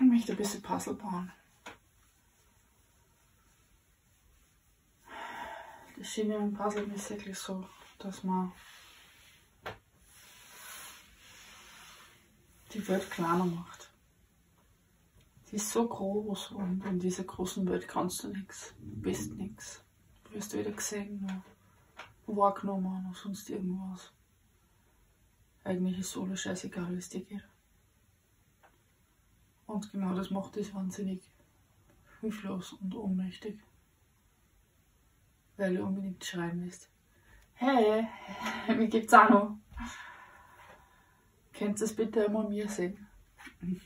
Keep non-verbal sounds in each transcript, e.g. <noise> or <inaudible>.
Ich möchte ein bisschen Puzzle bauen. Das Schiene im Puzzle ist wirklich so, dass man die Welt kleiner macht. Die ist so groß und in dieser großen Welt kannst du nichts, bist nichts. Du wirst weder gesehen noch wahrgenommen noch sonst irgendwas. Eigentlich ist alles scheißegal, wie es dir geht. Und genau das macht dich wahnsinnig hilflos und ohnmächtig. Weil du unbedingt schreiben willst. Hey, <laughs> mir gibt's auch noch. Könnt ihr es bitte einmal mir sehen? <laughs>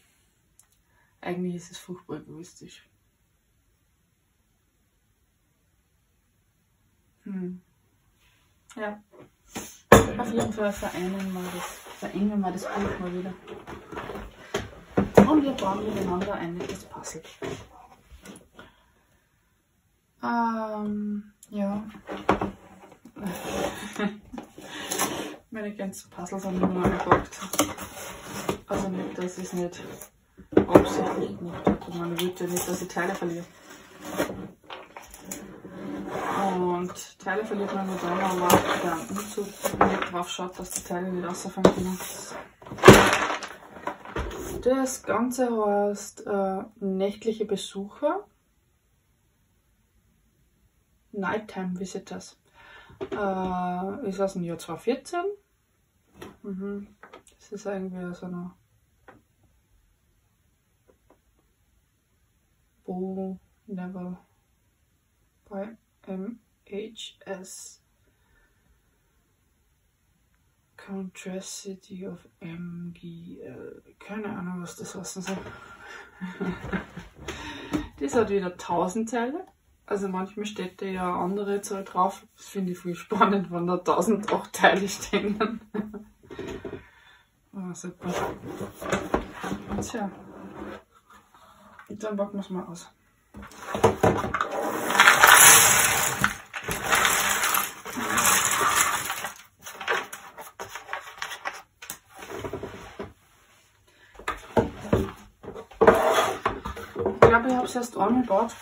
Eigentlich ist es furchtbar egoistisch. Hm. Ja. Auf jeden Fall vereinen wir das, verengen wir das Buch mal wieder. Und wir bauen miteinander ein nettes Puzzle. Ähm, ja. <laughs> Meine ganzen Puzzles haben immer gepackt. Also nicht, dass ich es nicht absichtlich gemacht habe. Man will ja nicht, dass ich Teile verliere. Und Teile verliert man nur dann, aber der Umzug nicht drauf schaut, dass die Teile nicht rausfallen können. Das Ganze heißt äh, nächtliche Besucher. Nighttime Visitors. Äh, ist aus dem Jahr 2014. Mhm. Das ist irgendwie so eine Bo Never bei MHS Contracity of MGL. Keine Ahnung, was das heißen soll. <laughs> das hat wieder 1000 Teile. Also manchmal steht da ja andere Zahl drauf. Das finde ich viel spannend, wenn da 1008 Teile stehen. oh, <laughs> super. Tja. Dann packen wir es mal aus. Es erst einmal gebaut.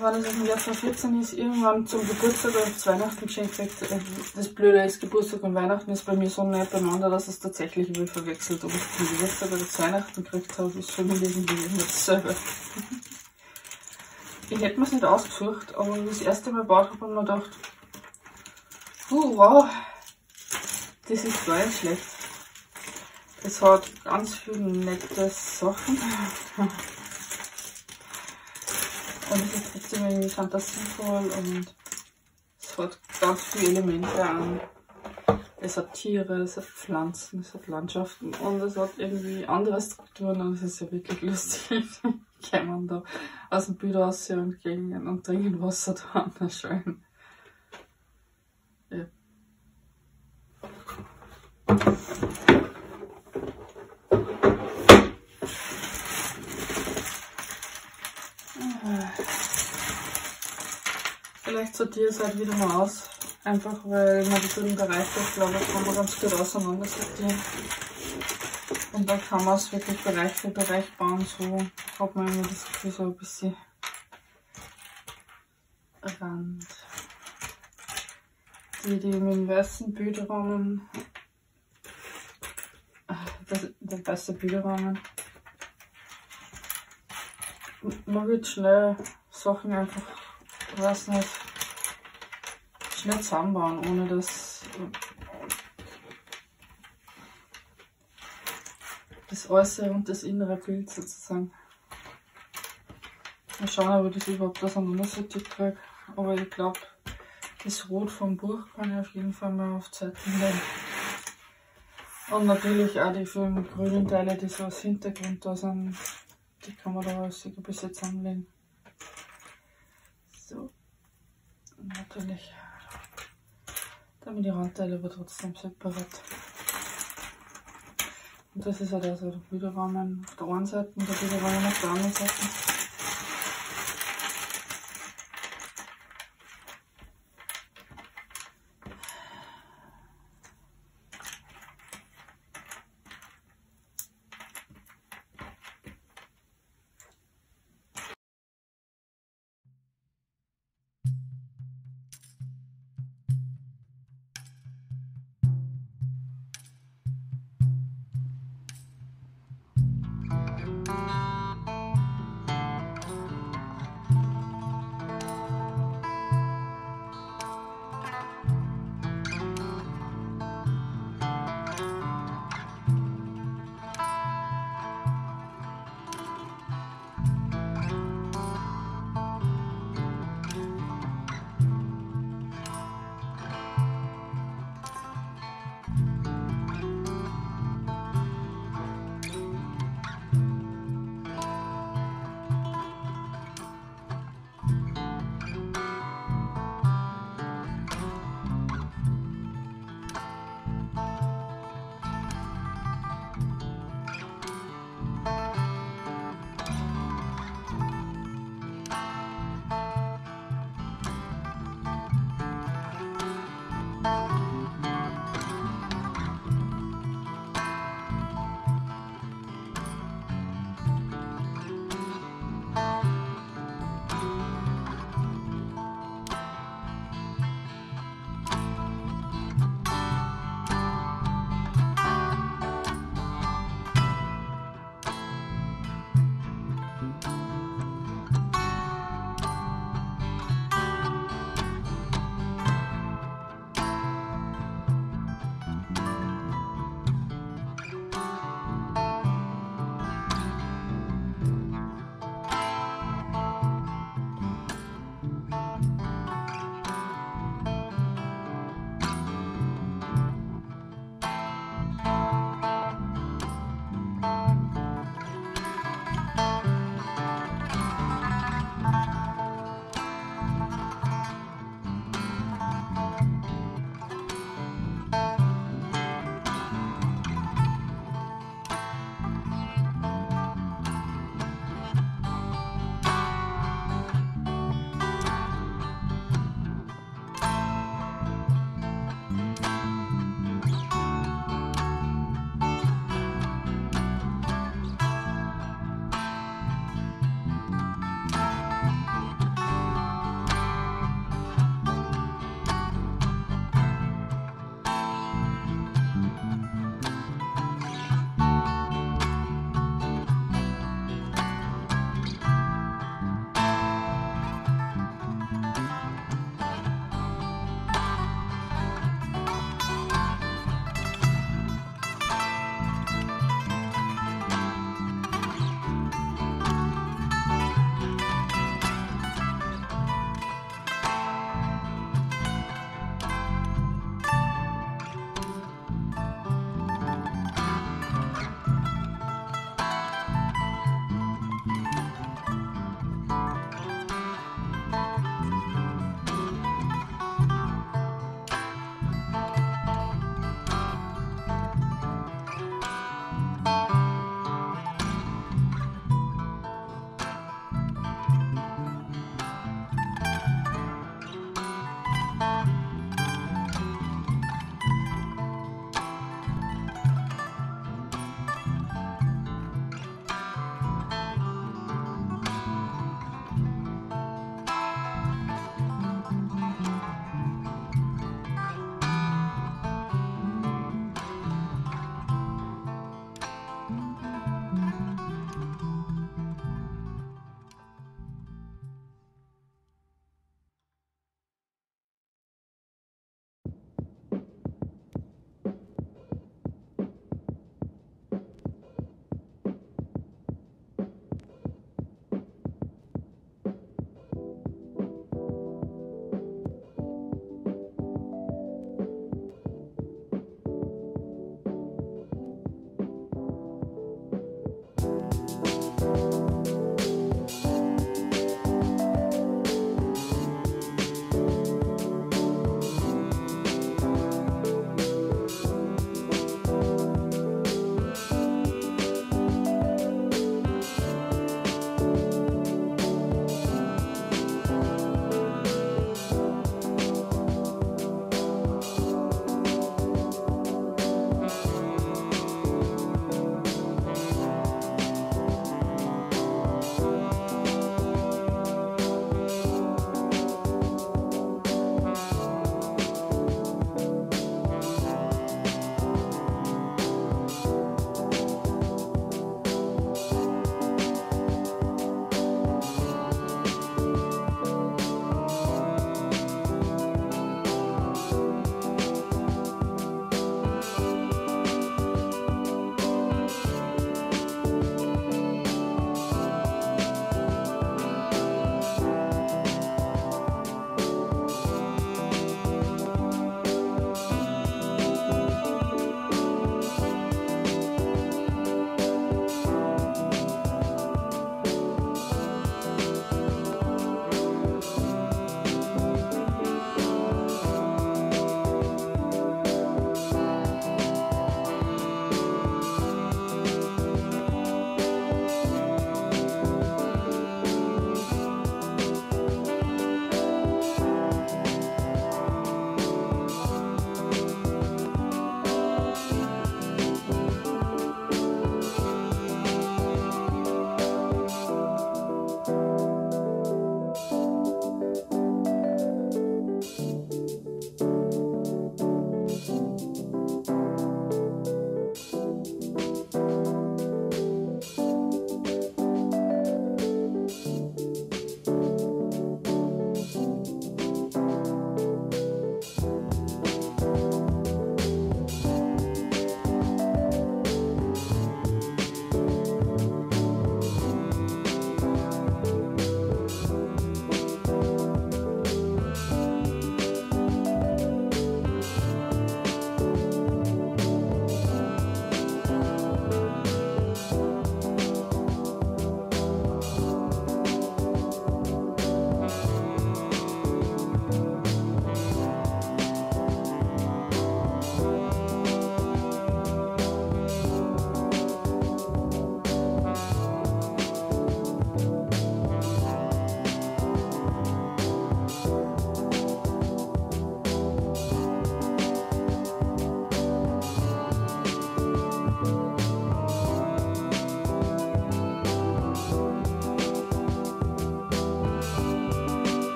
Weil es im Jahr 2014 ist, irgendwann zum Geburtstag oder zu Weihnachten geschenkt kriegt. Das Blöde ist, Geburtstag und Weihnachten ist bei mir so nah beieinander, dass es tatsächlich irgendwie verwechselt. Ob ich zum Geburtstag oder zu Weihnachten gekriegt habe, ist für mich irgendwie immer dasselbe. <laughs> Ich hätte mir es nicht ausgesucht, aber das erste Mal gebaut habe, habe ich mir gedacht, uh, wow, das ist gar nicht schlecht. Es hat ganz viele nette Sachen. Und es ist trotzdem irgendwie fantasievoll und es hat ganz viele Elemente an. Es hat Tiere, es hat Pflanzen, es hat Landschaften und es hat irgendwie andere Strukturen und es ist ja wirklich lustig. <laughs> Kann man da aus dem Bild aussehen und gehen und trinken Wasser da. Na <laughs> schön. Vielleicht sortiere ich es halt wieder mal aus. Einfach weil man die grünen Bereiche, ich glaube, kann man ganz gut auseinander sortieren. Und dann kann man es wirklich Bereich für Bereich bauen. So hat man immer das Gefühl, so ein bisschen Rand. Die, die mit weißen Bilderrahmen, das, der weiße Bilderrahmen, man wird schnell Sachen einfach, weiß nicht, schnell zusammenbauen, ohne dass das äußere und das innere Bild sozusagen. Mal schauen, ob ich das überhaupt auseinandersortiert kriege. Aber ich glaube, das Rot vom Buch kann ich auf jeden Fall mal auf Zeiten legen. Und natürlich auch die vielen grünen Teile, die so als Hintergrund da sind, die kann man da sicher bis jetzt anlegen. So. Natürlich, damit die Randteile aber trotzdem separat. Und das ist halt also der Bilderrahmen auf der einen Seite und der Bilderrahmen auf der anderen Seite.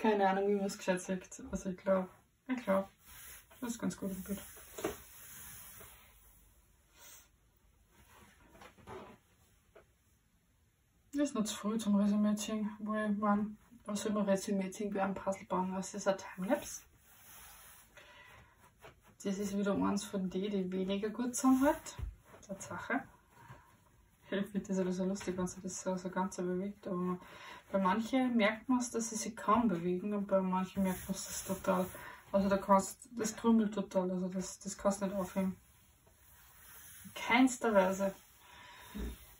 Keine Ahnung, wie man es gescheit sagt. Also ich glaube, ich glaube, das ist ganz gut und gut. Das ist noch zu früh zum Resümee wo ich was soll man Resümee bei einem Puzzle bauen? Was ist ein Timelapse? Das ist wieder eins von denen, die weniger gut sind halt. Tatsache. Ich finde das aber so lustig, wenn sich das so, so ganz bewegt. Aber bei manchen merkt man es, dass sie sich kaum bewegen und bei manchen merkt man es total. Also da kannst, das krümmelt total, also das, das kannst du nicht aufheben. In keinster Weise.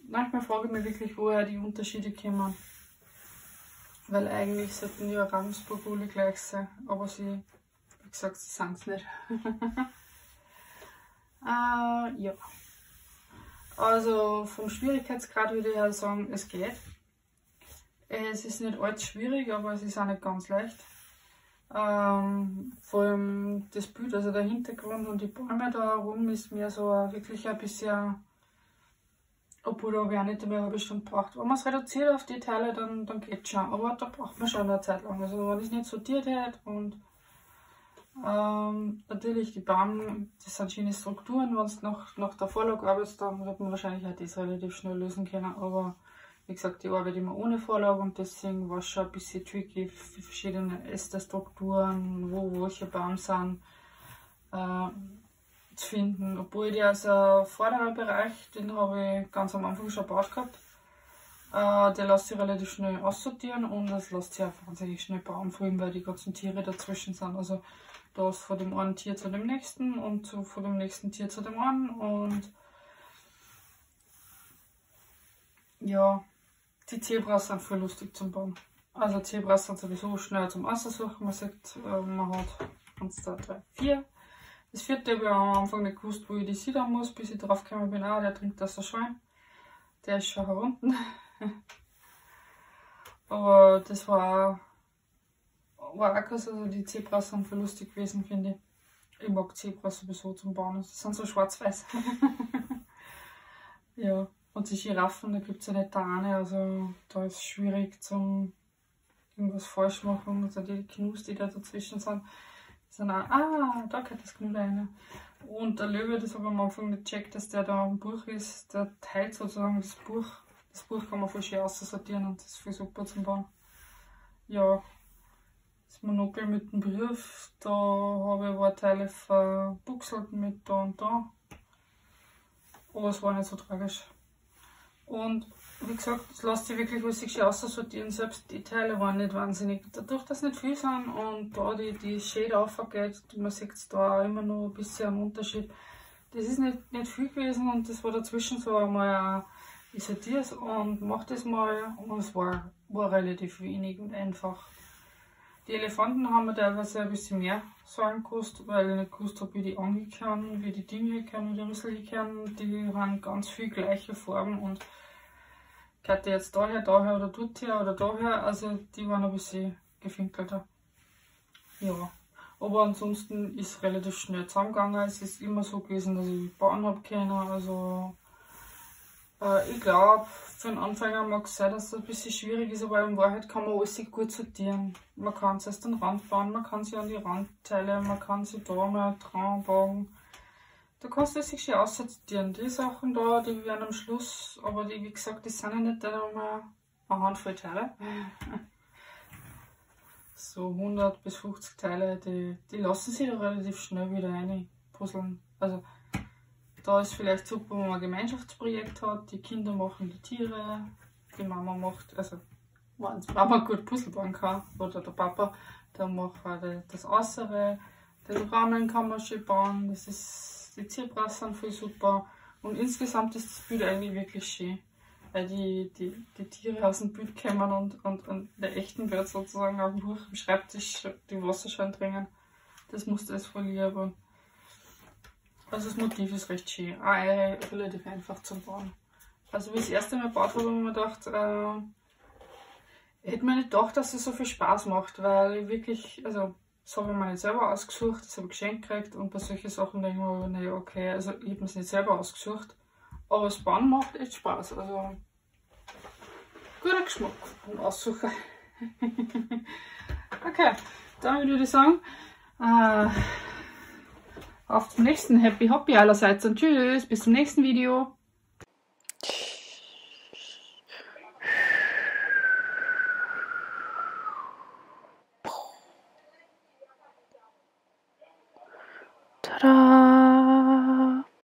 Manchmal frage ich mich wirklich, woher die Unterschiede kommen. Weil eigentlich sollten ja Ravensburg alle gleich sein, aber sie wie gesagt, sie sagen es nicht. <laughs> äh, ja. Also vom Schwierigkeitsgrad würde ich halt sagen, es geht. Es ist nicht allzu schwierig, aber es ist auch nicht ganz leicht. Ähm, vor allem das Bild, also der Hintergrund und die Bäume da herum ist mir so wirklich ein bisschen, obwohl da habe ich auch nicht mehr eine halbe Stunde braucht. Wenn man es reduziert auf die Teile, dann, dann geht es schon. Aber da braucht man schon eine Zeit lang. Also wenn ich es nicht sortiert hätte und ähm, natürlich, die Baum, das sind schöne Strukturen. Wenn du nach, nach der Vorlage arbeitest, dann wird man wahrscheinlich auch das relativ schnell lösen können. Aber wie gesagt, ich arbeite immer ohne Vorlage und deswegen war es schon ein bisschen tricky, verschiedene Äste-Strukturen, wo welche Baum sind, äh, zu finden. Obwohl der also vordere Bereich, den habe ich ganz am Anfang schon gebaut gehabt. Äh, der lässt sich relativ schnell aussortieren und es lässt sich auch wahnsinnig schnell vor allem weil die ganzen Tiere dazwischen sind. Also da ist von dem einen Tier zu dem nächsten und zu, von dem nächsten Tier zu dem anderen und ja, die Zebras sind voll lustig zum Bauen. Also Zebras sind sowieso schnell zum Aussuchen. Man sieht, äh, man hat 1, 2, 3, 4. Das vierte habe ich am Anfang nicht gewusst, wo ich die siedern muss, bis ich drauf gekommen bin, ah, der trinkt das so Schwein. Der ist schon herunten. <laughs> Aber das war war auch krass, also die Zebras sind voll lustig gewesen, finde ich. Ich mag Zebras sowieso zum Bauen, sie sind so schwarz-weiß. <laughs> ja, und die Giraffen, da gibt es ja nicht eine, also da ist es schwierig zum irgendwas falsch machen. Also die Knus, die da dazwischen sind, sind auch, ah, da geht das Knull rein. Und der Löwe, das habe ich am Anfang nicht gecheckt, dass der da am Buch ist, der teilt sozusagen das Buch. Das Buch kann man voll schön aussortieren und das ist voll super zum Bauen. Ja, das Monokel mit dem Brief, da habe ich ein paar Teile verbuchselt mit da und da. Aber es war nicht so tragisch. Und wie gesagt, es lässt sich wirklich was schön aussortieren. Selbst die Teile waren nicht wahnsinnig. Dadurch, dass nicht viel sind und da die, die Shade aufgeht, man sieht da auch immer noch ein bisschen einen Unterschied. Das ist nicht, nicht viel gewesen und das war dazwischen so einmal, ich sortiere es und mache das mal und es war, war relativ wenig und einfach. Die Elefanten haben mir teilweise ein bisschen mehr sagen gekostet, weil ich nicht gewusst habe, wie die angehören, wie die Dinge gehören, wie die Rüssel gehören. Die haben ganz viel gleiche Farben und gehört der jetzt daher, daher oder dort her oder daher. Also die waren ein bisschen gefinkelter. Ja. Aber ansonsten ist es relativ schnell zusammengegangen. Es ist immer so gewesen, dass ich bauen habe können. Also äh, ich glaube, für einen Anfänger mag es sein, dass es ein bisschen schwierig ist, aber in Wahrheit kann man alles gut sortieren. Man kann es erst den Rand bauen, man kann sie an die Randteile, man kann sie da mal dran bauen. Da kannst du sich schön aussortieren. Die Sachen da, die werden am Schluss, aber die, wie gesagt, die sind ja nicht einmal eine Handvoll Teile. <laughs> so 100 bis 50 Teile, die, die lassen sich relativ schnell wieder reinpuzzeln. Also da ist vielleicht super, wenn man ein Gemeinschaftsprojekt hat, die Kinder machen die Tiere, die Mama macht, also wenn die Mama gut Puzzle bauen kann, oder der Papa, dann macht er das Äußere, den Rahmen kann man schön bauen, das ist, die Zebras sind viel super und insgesamt ist das Bild eigentlich wirklich schön, weil die, die, die Tiere aus dem Bild kommen und, und, und der echten Welt sozusagen auf dem Buch am Schreibtisch die Wasserschein dringen. Das musste es voll lieben. Also das Motiv ist recht schön. Auch relativ einfach zu bauen. Also wie ich das erste Mal gebaut habe, habe ich mir gedacht, äh, hätte mir nicht gedacht, dass es so viel Spaß macht, weil ich wirklich, also das habe ich mir nicht selber ausgesucht, das habe ich geschenkt gekriegt und bei solchen Sachen denke ich mir, naja, okay, also ich habe es nicht selber ausgesucht, aber das Bauen macht echt Spaß, also guter Geschmack beim Aussuchen. <laughs> Okay, dann würde ich sagen, äh, auf zum nächsten Happy Hoppy allerseits und tschüss, bis zum nächsten Video.